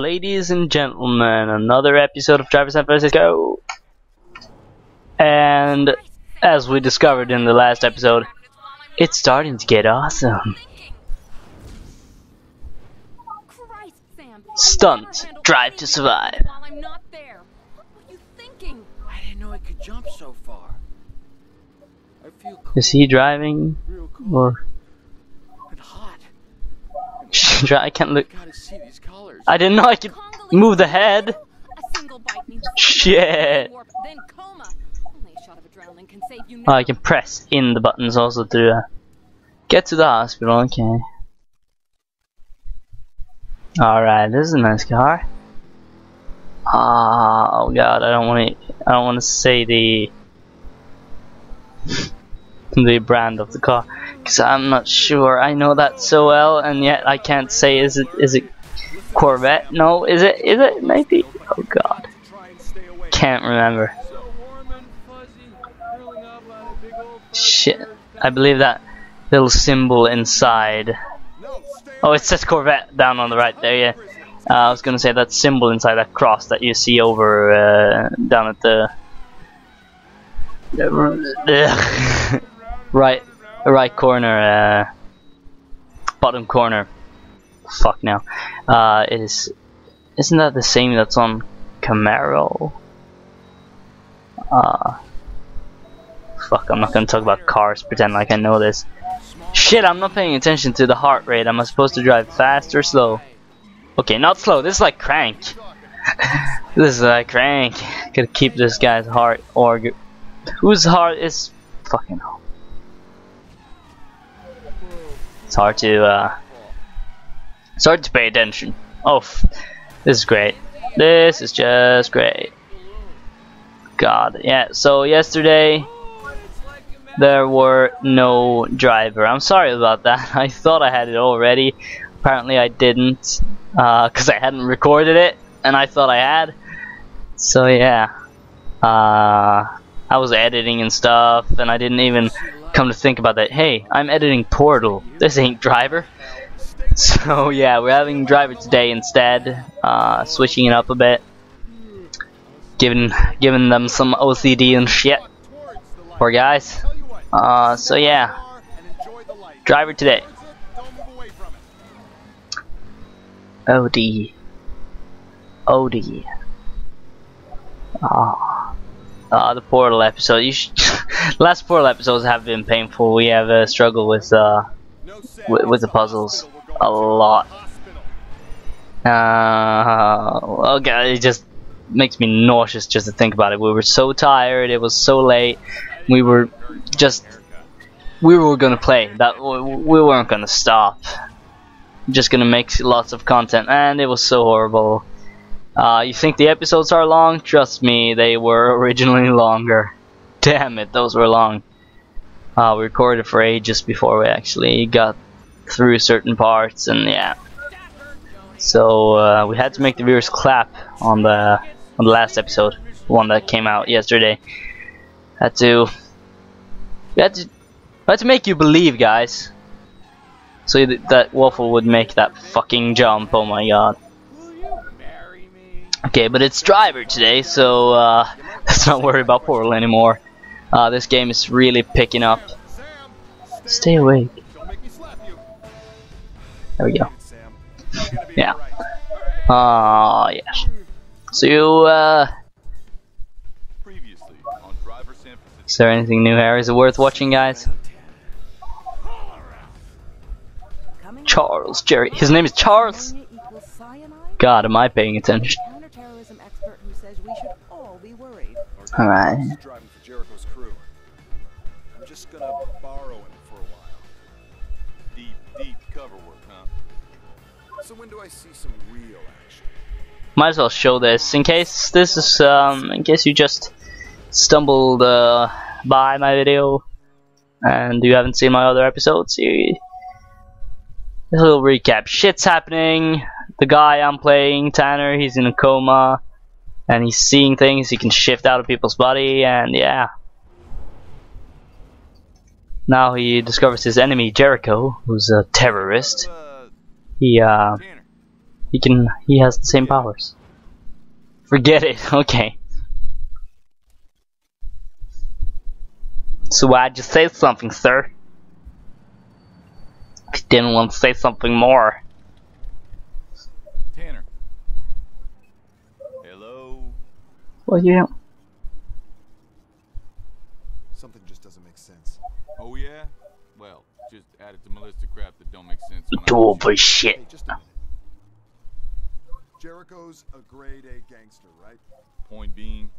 ladies and gentlemen, another episode of Drivers San Francisco. And as we discovered in the last episode, it's starting to get awesome. Stunt, drive to survive. Is he driving? Or. I can't look. I didn't know I could move the head. Shit. Oh. I can press in the buttons also to uh, get to the hospital. Okay. Alright, this is a nice car. Oh god, I don't want to. I don't want to say the the brand of the car because I'm not sure. I know that so well, and yet I can't say. Is it? Is it Corvette? No. Is it? Is it? Maybe. Oh god, can't remember. Shit. I believe that little symbol inside. Oh, it says Corvette down on the right there, yeah. Uh, I was gonna say that symbol inside that cross that you see over uh, down at the the right right corner, uh, bottom corner. Fuck now. Uh, is isn't that the same that's on Camaro? Uh, fuck, I'm not gonna talk about cars. Pretend like I know this. Shit, I'm not paying attention to the heart rate. Am I supposed to drive fast or slow? Okay, not slow. This is like crank. this is like crank. Gotta keep this guy's heart or whose heart is fucking. It's hard to uh it's hard to pay attention. Oh, this is great. This is just great. God, yeah. So yesterday there were no driver. I'm sorry about that. I thought I had it already. Apparently I didn't, because I hadn't recorded it, and I thought I had. So yeah, uh, I was editing and stuff, and I didn't even come to think about that. Hey, I'm editing Portal. This ain't driver. So yeah, we're having driver today instead, uh, switching it up a bit, giving giving them some OCD and shit. Poor guys. Uh, so yeah, driver today. OD. OD. Ah. Uh, the Portal episode. You sh last Portal episodes have been painful. We have uh, struggled with uh with the puzzles a lot. Uh, okay, it just makes me nauseous just to think about it. We were so tired. It was so late. We were just we were gonna play. That we weren't gonna stop. Just gonna make lots of content, and it was so horrible. Uh, you think the episodes are long? Trust me, they were originally longer. Damn it, those were long. Uh, we recorded for ages before we actually got through certain parts, and yeah. So uh, we had to make the viewers clap on the on the last episode, one that came out yesterday. Had to, we had to, we had to make you believe, guys. So that, that Waffle would make that fucking jump. Oh my god. Okay, but it's driver today, so uh, let's not worry about Portal anymore. Uh, this game is really picking up. Stay awake. There we go. Yeah. Ah, uh, yes. So you, uh, is there anything new here? Is it worth watching, guys? Charles Jerry. His name is Charles. God, am I paying attention? Counterterrorism expert who says So when do I see some real action? Might as well show this in case this is um in case you just stumbled uh, by my video and you haven't seen my other episodes. You, a little recap. Shit's happening. The guy I'm playing, Tanner, he's in a coma and he's seeing things. He can shift out of people's body and yeah. Now he discovers his enemy Jericho, who's a terrorist. He uh He can. He has the same powers. Forget it. Okay. So why'd you say something, sir? I didn't want to say something more. Tanner. Hello. Well, you Something just doesn't make sense. Oh yeah? Well, just add it to my list of crap that don't make sense. when I do shit. Hey, just a. Jericho's a grade A gangster, right? Point being,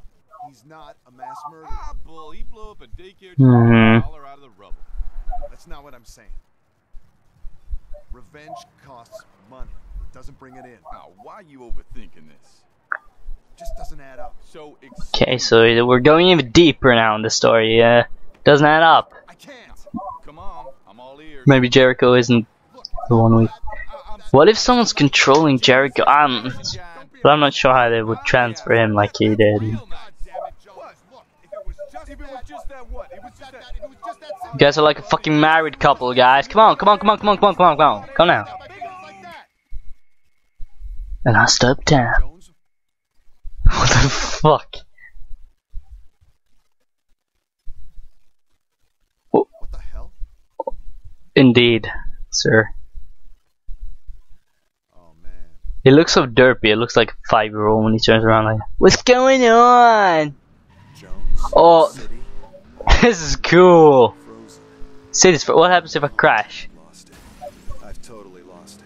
he's not a mass murderer. Ah, bull. He blew up a daycare Mhm. dollar out of the rubble. That's not what I'm saying. Revenge costs money. It doesn't bring it in. Now, why are you overthinking this? Just doesn't add up. So, Okay, so we're going even deeper now in the story. Uh, doesn't add up. Maybe Jericho isn't the one we. What if someone's controlling Jericho? Um, but I'm not sure how they would transfer him like he did. You guys are like a fucking married couple, guys. Come on, come on, come on, come on, come on, come on, come on, come now. And I stepped down. What the fuck? what the hell? Indeed, sir. Oh man. He looks so derpy. It looks like a five-year-old when he turns around like, "What's going on?" Jones. Oh, City. this is cool. Frozen. Cities. What happens if I crash? Lost it. I've totally lost it.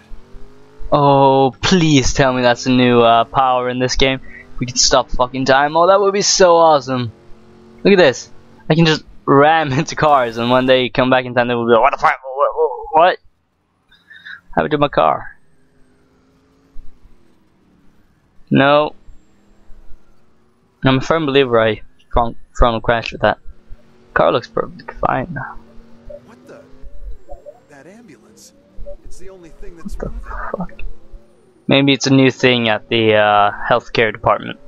Oh, please tell me that's a new uh, power in this game. We can stop fucking time. Oh, that would be so awesome. Look at this. I can just ram into cars, and when they come back in time, they will be like, "What the fuck? What? what- What? How to my car?" No. I'm a firm believer I front frontal crash with that. Car looks perfectly fine now. What the? That ambulance. It's the only thing that's moving. Fuck. Maybe it's a new thing at the uh, healthcare department.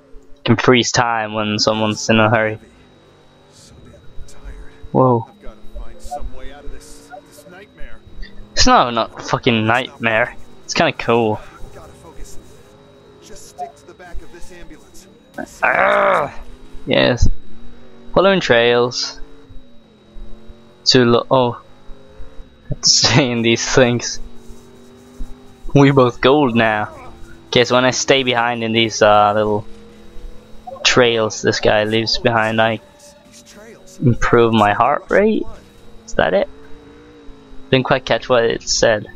Can freeze time when someone's in a hurry. Of this this. It's not a fucking nightmare. It's kind of cool. Gotta. Just stick to the back of this ambulance. Arrgh. Yes. Following trails. To lo- oh. I have to say in these things. We both gold now. Okay, so when I stay behind in these uh, little trails this guy leaves behind, I. improve my heart rate. Is that it? Didn't quite catch what it said.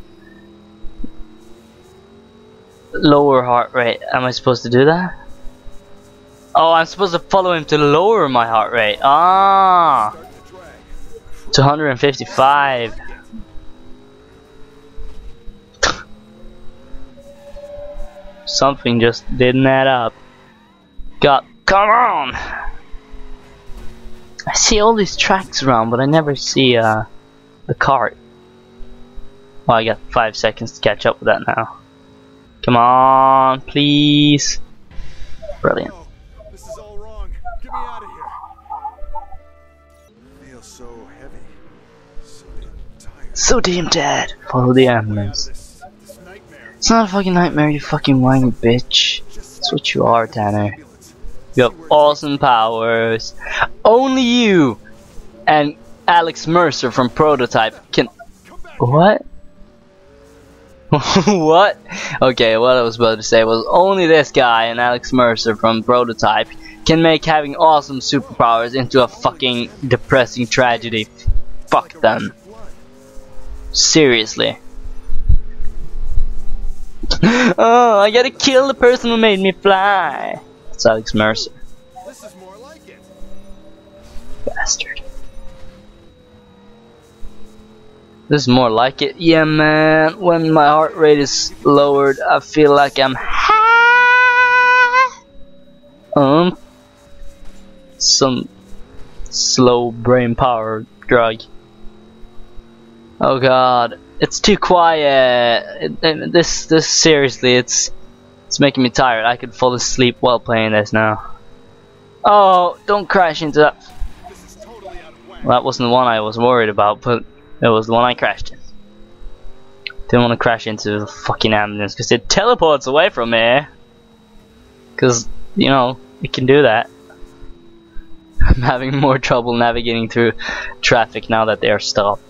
Lower heart rate. Am I supposed to do that? Oh, I'm supposed to follow him to lower my heart rate. Ah, Starting to drag. to 155. Something just didn't add up. God, come on! I see all these tracks around, but I never see uh, a cart. Well, I got five seconds to catch up with that now. Come on, please. Brilliant. This is all wrong. Get me out of here. Feel so heavy. So damn tired. So damn dead. Follow the Way out of ambulance. this, this nightmare. It's not a fucking nightmare, you fucking whiny bitch. That's what you are, Tanner. You have awesome powers. Only you and Alex Mercer from Prototype can. What? what? Okay, what I was about to say was only this guy and Alex Mercer from Prototype can make having awesome superpowers into a fucking depressing tragedy. Fuck them. Seriously. oh, I gotta kill the person who made me fly. That's Alex Mercer. This is more like it. Bastard. This is more like it. Yeah, man. When my heart rate is lowered, I feel like I'm. Um, some slow brain power drug. Oh god, it's too quiet. It, it- this, this seriously, it's, it's making me tired. I could fall asleep while playing this now. Oh, don't crash into that well, that wasn't the one I was worried about, but it was the one I crashed in. Didn't want to crash into the fucking ambulance because it teleports away from me. Because, you know, it can do that. I'm having more trouble navigating through traffic now that they are stopped.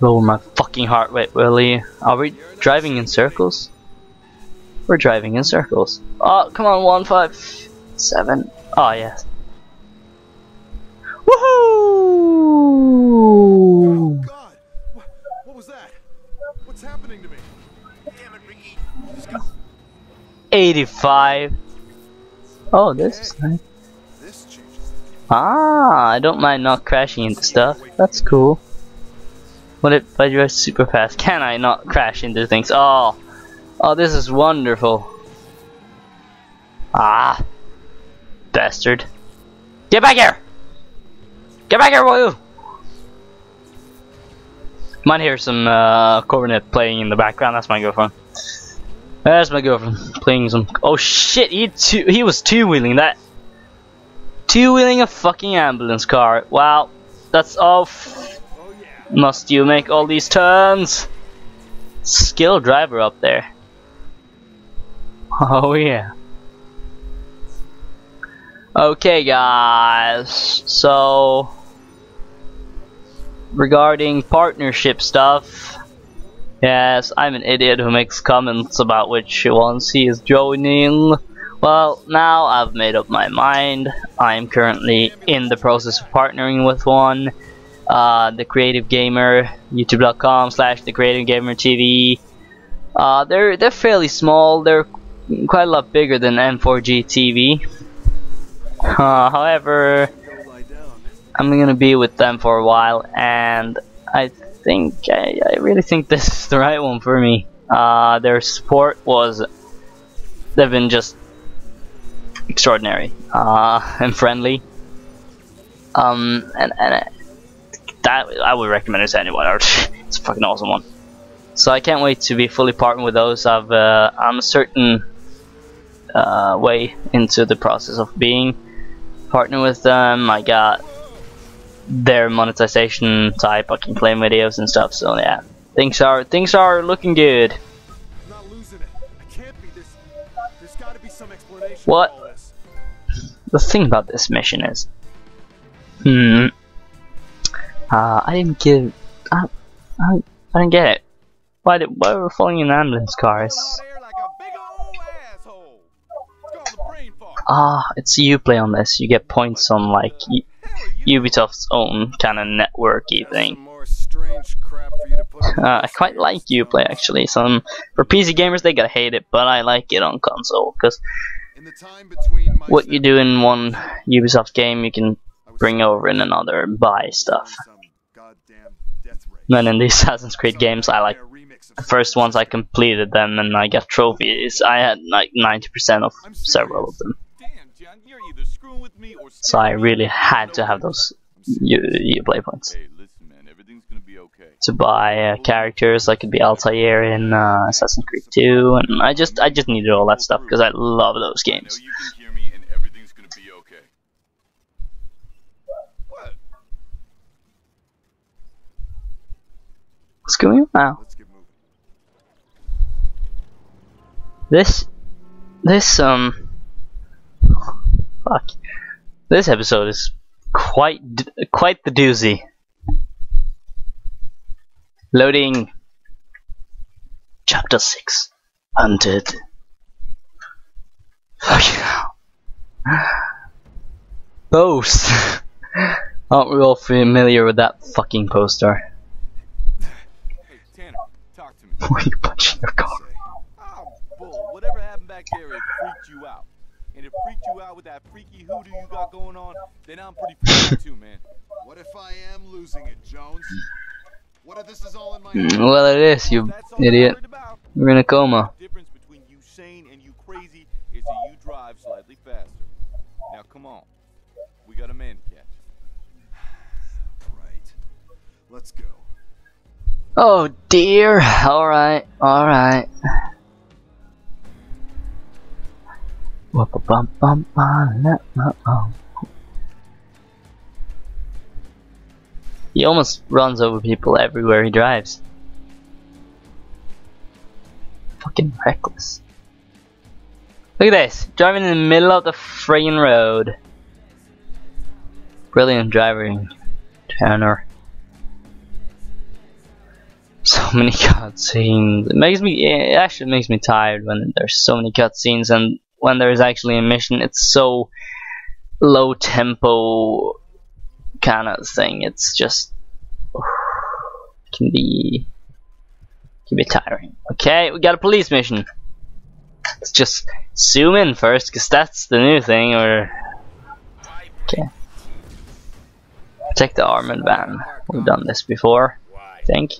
Lower my fucking heart rate, Willie. Are we driving in circles? We're driving in circles. Oh, come on, one, five, seven. Oh, yes. Oh Woohoo! God! What, what was that? What's happening to me? Damn it, Ricky! Just go. 85. Oh, this is nice. Ah, I don't mind not crashing into stuff. That's cool. What if I drive super fast? Can I not crash into things? Oh, oh, this is wonderful. Ah, bastard! Get back here! Get back here, will you? Might hear some uh, cornet playing in the background. That's my girlfriend. That's my girlfriend playing some. Oh shit! He two, he was two wheeling that. Two wheeling a fucking ambulance car. Wow, that's off. Must you make all these turns? Skill driver up there. Oh yeah. Okay guys, so regarding partnership stuff, yes, I'm an idiot who makes comments about which ones he is joining. Well, now I've made up my mind. I'm currently in the process of partnering with one uh, the Creative Gamer, YouTube.com slash The Creative Gamer TV. Uh, they're they're fairly small. They're quite a lot bigger than M4G TV. Uh, however. I'm gonna be with them for a while, and I think I, I really think this is the right one for me. Uh, their support was they've been just extraordinary uh, and friendly. Um, and and uh, that I would recommend it to anyone. it's a fucking awesome one. So I can't wait to be fully partnered with those. I've uh, I'm certain uh, way into the process of being partner with them. I got their monetization type. I can claim videos and stuff. So yeah, things are things are looking good. I'm not losing it. I can't be this. There's got to be some explanation. What? For all this. The thing about this mission is, hmm, uh, I didn't give, I, I, I didn't get it. Why did why were we following in ambulance cars? Ah, it's Uplay on this. You get points on like Ubisoft's own kind of networky thing. some more strange crap for you to put up Uh, I quite like Uplay actually. Some for PC gamers they gotta hate it, but I like it on console because In the time between my what you do in one Ubisoft game you can bring over in another and buy stuff. some goddamn death ray. Then in the Assassin's Creed games I like nightmare remix of the first ones I completed them and I got trophies. I had like 90% of several of them. So I really had to have those Uplay points. Hey, listen, man, everything's gonna be okay. to buy uh, characters like could be Altair in uh, Assassin's Creed 2 and I just I just needed all that stuff because I love those games. you can hear me, and everything's gonna be okay. What's going on now? Let's get moving. This this um fuck this episode is quite quite the doozy. Loading chapter 6 Hunted. Fucking hell. Post. Aren't we all familiar with that fucking poster? Hey, Tanner, talk to me. Why are you punching your car? Oh, bull. Whatever happened back there, it freaked you out. And it freaked you out with that freaky hoodoo you got going on, then I'm pretty freaked too, man. What if I am losing it, Jones? What if this is all in my Mm, head? Well, it is, you That's all I'm idiot. You're in a coma. The difference between you sane and you crazy is that you drive slightly faster. Now, come on. We got a man to catch. Right. Let's go. Oh dear. Alright, alright. He almost runs over people everywhere he drives. fucking reckless. Look at this, driving in the middle of the friggin' road. Brilliant driving, Tanner. So many cutscenes. It makes me. It actually makes me tired when there's so many cutscenes and when there's actually a mission. It's so low tempo kind of thing. It's just can be can be tiring. Okay, we got a police mission. Let's just zoom in first, cause that's the new thing. Or okay, protect the armored van. We've done this before. Why? Think.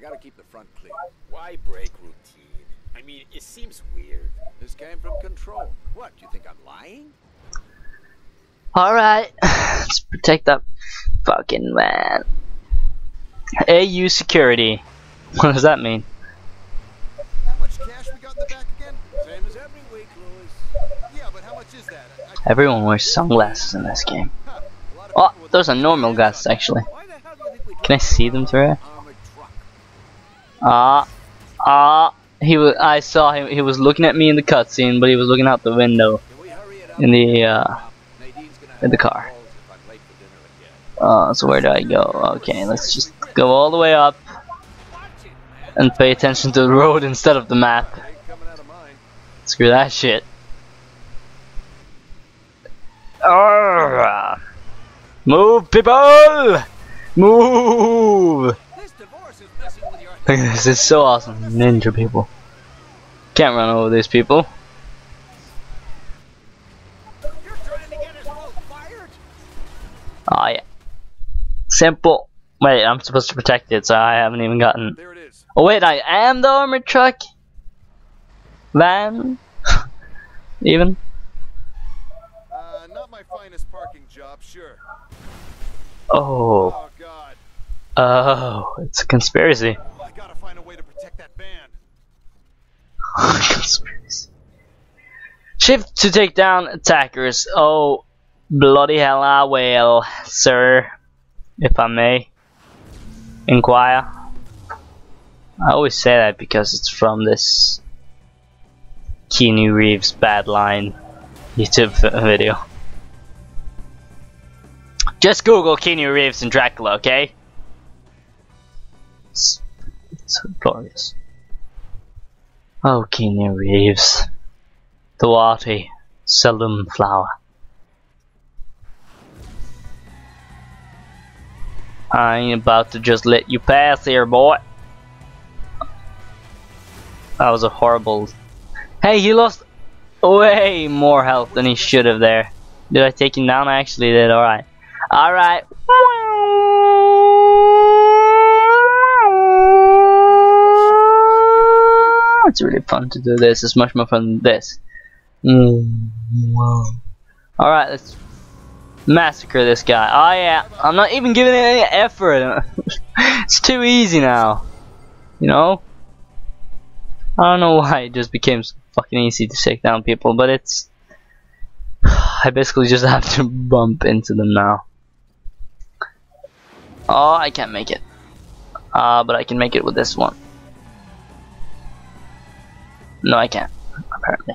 We'll have to walk across the street. Some other big deposit or a withdrawal or something. They gotta keep the front clear. Why break routine? I mean, it seems weird. This came from control. What, do you think I'm lying? Alright, let's protect that fucking man. AU security. What does that mean? How much cash we got in the back again? Same as every week, Louis. Yeah, but how much is that? I, I, Everyone wears sunglasses in this game. huh, a lot of Oh, those are normal hands guys actually. Why the hell do you think we Can I see them in through it? Armored truck? Ah, ah. He was. I saw him. He was looking at me in the cutscene, but he was looking out the window in the. uh in the car. Uh, so where do I go? Okay, let's just go all the way up and pay attention to the road instead of the map. Screw that shit. Arrgh. Move, people! Move! Look at this, it's so awesome. Ninja people. Can't run over these people. You're trying to get us both fired? Oh yeah. Simple. Wait, I'm supposed to protect it, so I haven't even gotten. There it is. Oh wait, I am the armored truck. Van. even. Uh, not my finest parking job, sure. Oh. Oh, God. Oh, it's a conspiracy. I gotta find a way to protect that van. conspiracy. Shift to take down attackers. Oh, bloody hell, I will, sir. If I may inquire. I always say that because it's from this Keanu Reeves bad line YouTube video. Just Google Keanu Reeves and Dracula, okay? It's, it's glorious. Oh, Keanu Reeves. Watty. Seldom flower. I ain't about to just let you pass here, boy. That was a horrible. Hey, he lost way more health than he should have there. Did I take him down? I actually did. Alright. Alright. It's really fun to do this. It's much more fun than this. Mm. Alright, let's massacre this guy. Oh yeah, I'm not even giving it any effort. it's too easy now. You know? I don't know why it just became so fucking easy to take down people, but it's. I basically just have to bump into them now. Oh, I can't make it. Uh, but I can make it with this one. No, I can't, apparently.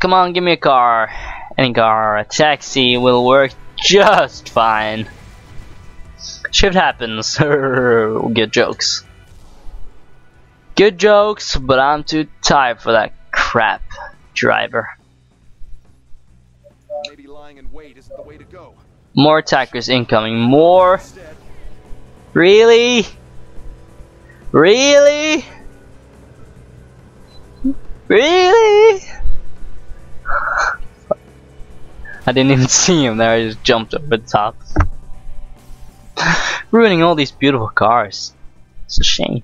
Come on, give me a car. Any car, a taxi will work just fine. Shit happens. Good jokes. Good jokes, but I'm too tired for that crap, driver. Maybe lying in wait isn't the way to go. More attackers incoming. More. Really? Really? Really? I didn't even see him there, I just jumped over the top. Ruining all these beautiful cars. It's a shame.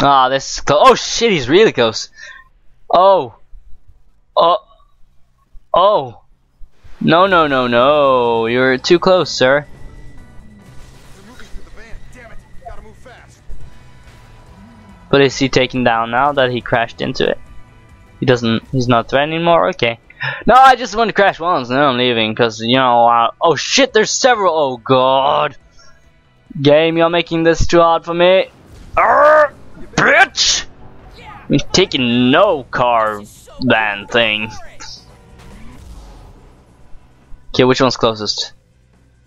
Ah, this is close. Oh shit, he's really close. Oh. Oh. Oh. No, no, no, no. You're too close, sir. But is he taken down now that he crashed into it? He doesn't. He's not threatening anymore. Okay. No, I just want to crash once, and then I'm leaving, because, you know, oh shit, there's several, oh god. Game, you're making this too hard for me. Arr, bitch! You're taking no car van thing. Okay, which one's closest?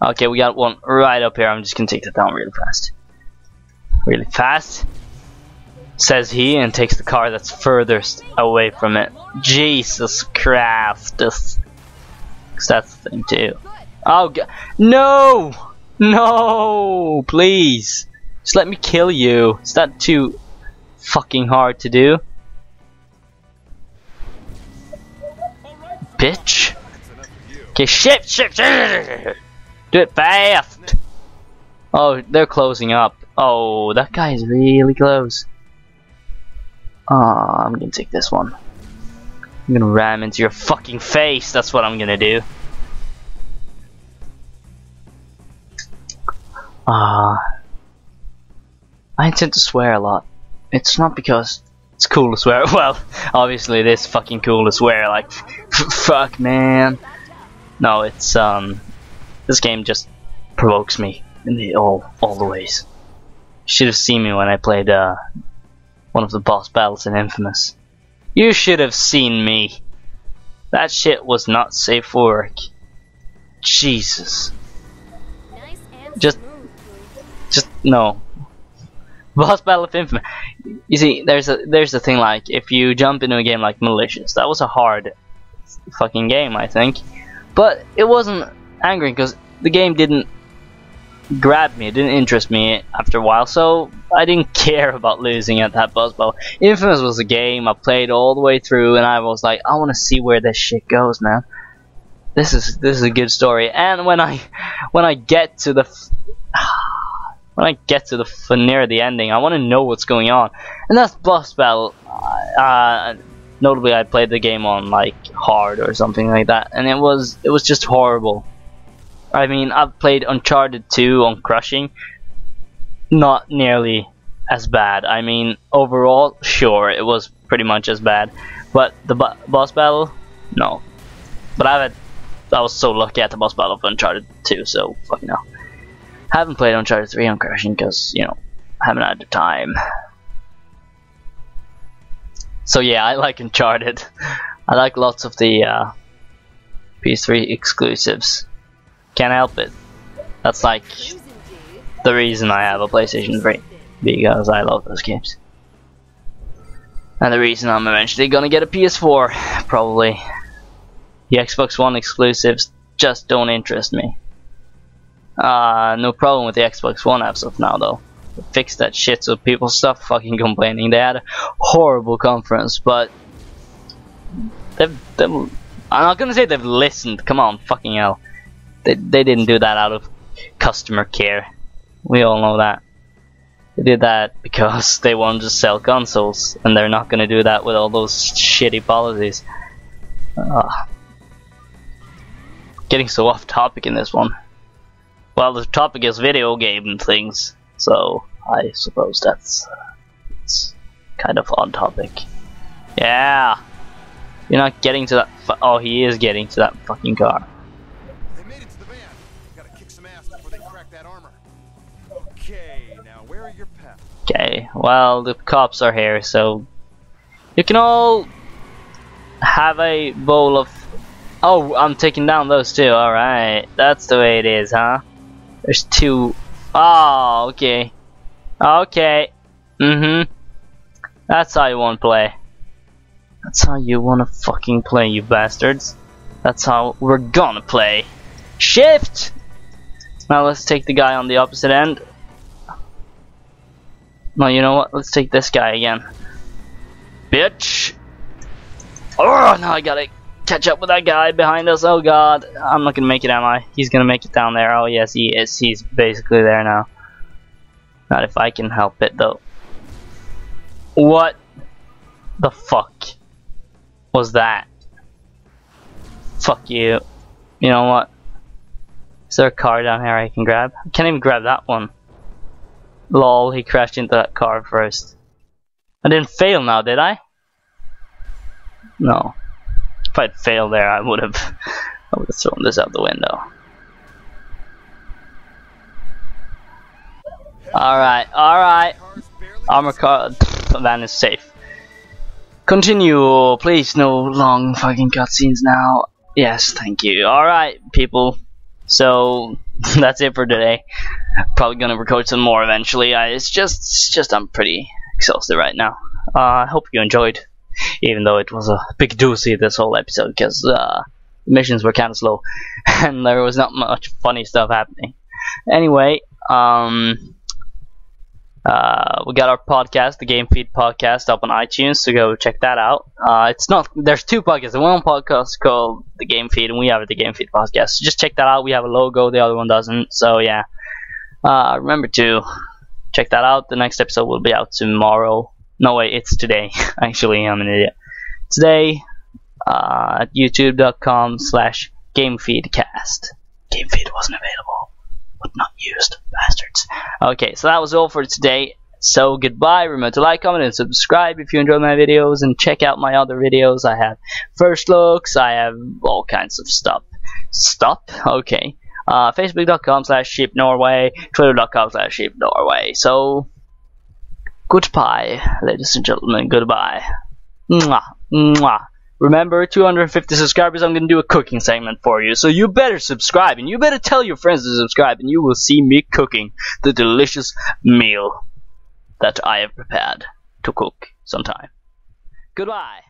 Okay, we got one right up here. I'm just gonna take that down really fast. Really fast. Says he and takes the car that's furthest away from it. Jesus Christ. Cause that's the thing too. Oh god. No! No! Please! Just let me kill you. Is that too fucking hard to do? Bitch. Okay, shift, shift, shift. Do it fast. Oh, they're closing up. Oh, that guy is really close. Oh, I'm gonna take this one. I'm gonna ram into your fucking face. That's what I'm gonna do. Ah. Uh, I intend to swear a lot. It's not because it's cool to swear. Well, obviously it is fucking cool to swear. Like, fuck, man. No, it's um, this game just provokes me in the all all the ways. You should have seen me when I played uh, one of the boss battles in Infamous. You should have seen me. That shit was not safe for work. Jesus. Just, just no. Boss battle of Infamous. You see, there's a there's a thing like if you jump into a game like Malicious, that was a hard fucking game, I think. But it wasn't angry because the game didn't grab me, it didn't interest me after a while, so I didn't care about losing at that boss battle. Infamous was a game I played all the way through, and I was like, I want to see where this shit goes, man. This is this is a good story. And when I when I get to the when I get to the near the ending, I want to know what's going on. And that's boss battle. Uh, notably, I played the game on like hard or something like that, and it was it was just horrible. I mean, I've played Uncharted 2 on Crushing, not nearly as bad. I mean, overall, sure, it was pretty much as bad, but the boss battle, no. But I've had, I was so lucky at the boss battle of Uncharted 2, so fucking hell. I haven't played Uncharted 3 on Crushing because, you know, I haven't had the time. So yeah, I like Uncharted. I like lots of the uh, PS3 exclusives. Can't help it. That's like the reason I have a PlayStation 3. Because I love those games. And the reason I'm eventually gonna get a PS4, probably. The Xbox One exclusives just don't interest me. Uh, no problem with the Xbox One apps of now though. Fix that shit so people stop fucking complaining. They had a horrible conference, but they've, they've I'm not gonna say they've listened. Come on, fucking hell. They, they didn't do that out of customer care. We all know that. They did that because they wanted to sell consoles, and they're not gonna do that with all those shitty policies. Uh, getting so off topic in this one. Well, the topic is video game things, so I suppose that's kind of on topic. Yeah, you're not getting to that. oh, he is getting to that fucking car. Okay, well, the cops are here, so you can all have a bowl of. Oh, I'm taking down those two. Alright, that's the way it is, huh? There's two. Oh, okay. Okay. Mm hmm. That's how you want to play. That's how you want to fucking play, you bastards. That's how we're gonna play. Shift! Now let's take the guy on the opposite end. No, you know what? Let's take this guy again. Bitch! Oh, now I gotta catch up with that guy behind us. Oh god. I'm not gonna make it, am I? He's gonna make it down there. Oh yes, he is. He's basically there now. Not if I can help it, though. What the fuck was that? Fuck you. You know what? Is there a car down here I can grab? I can't even grab that one. Lol, he crashed into that car first. I didn't fail now, did I? No. If I'd failed there, I would have, I would have thrown this out the window. All right, all right. Car's barely Armor car van is safe. Continue, please. No long fucking cutscenes now. Yes, thank you. All right, people. So that's it for today. Probably gonna record some more eventually. I, it's just, it's just I'm pretty exhausted right now. Uh, I hope you enjoyed, even though it was a big doozy this whole episode because uh, missions were kind of slow and there was not much funny stuff happening. Anyway, um, uh, we got our podcast, the Game Feed podcast, up on iTunes, so go check that out. Uh, it's not there's two podcasts. The one podcast called the Game Feed, and we have the Game Feed podcast. So just check that out. We have a logo, the other one doesn't. So yeah, uh, remember to check that out. The next episode will be out tomorrow. No way, it's today. Actually, I'm an idiot. Today uh, at YouTube.com/slash GameFeedCast. GameFeed wasn't available but not used. Bastards. Okay, so that was all for today. So goodbye. Remember to like, comment, and subscribe if you enjoy my videos, and check out my other videos. I have first looks. I have all kinds of stuff. Stuff? Okay. Uh, Facebook.com slash Sheep Norway, Twitter.com slash Sheep Norway. So goodbye, ladies and gentlemen. Goodbye. Mwah. Mwah. Remember, 250 subscribers, I'm to do a cooking segment for you. So you better subscribe, and you better tell your friends to subscribe, and you will see me cooking the delicious meal that I have prepared to cook sometime. Goodbye.